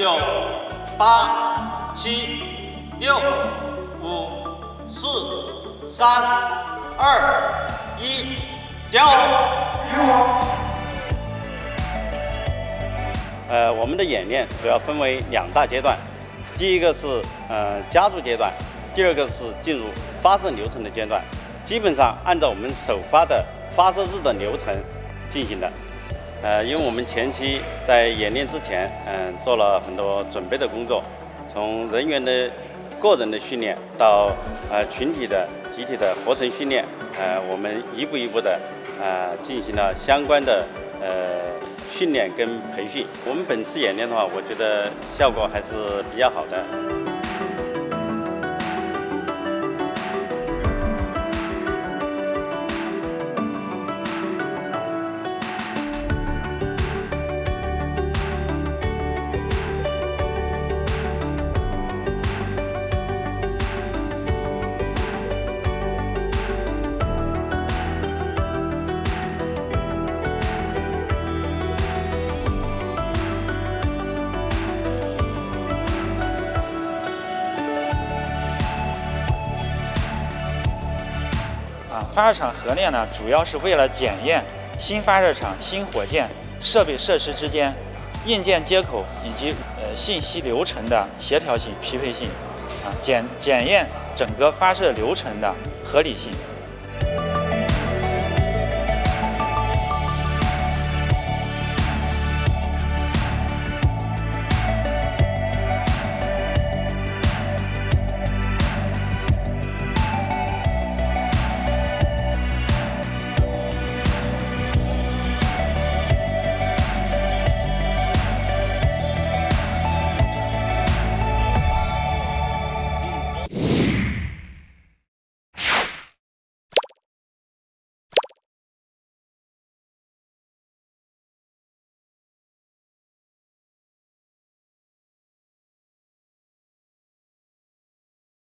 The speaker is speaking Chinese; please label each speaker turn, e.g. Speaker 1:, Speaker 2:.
Speaker 1: 九八、七、六、五、四、三、二、一，点火！
Speaker 2: 呃，我们的演练主要分为两大阶段，第一个是呃加注阶段，第二个是进入发射流程的阶段，基本上按照我们首发的发射日的流程进行的。呃，因为我们前期在演练之前，嗯，做了很多准备的工作，从人员的个人的训练到呃群体的、集体的合成训练，呃，我们一步一步的呃进行了相关的呃训练跟培训。我们本次演练的话，我觉得效果还是比较好的。
Speaker 3: 啊发射场合练呢，主要是为了检验新发射场新火箭设备设施之间硬件接口以及呃信息流程的协调性、匹配性，啊检检验整个发射流程的合理性。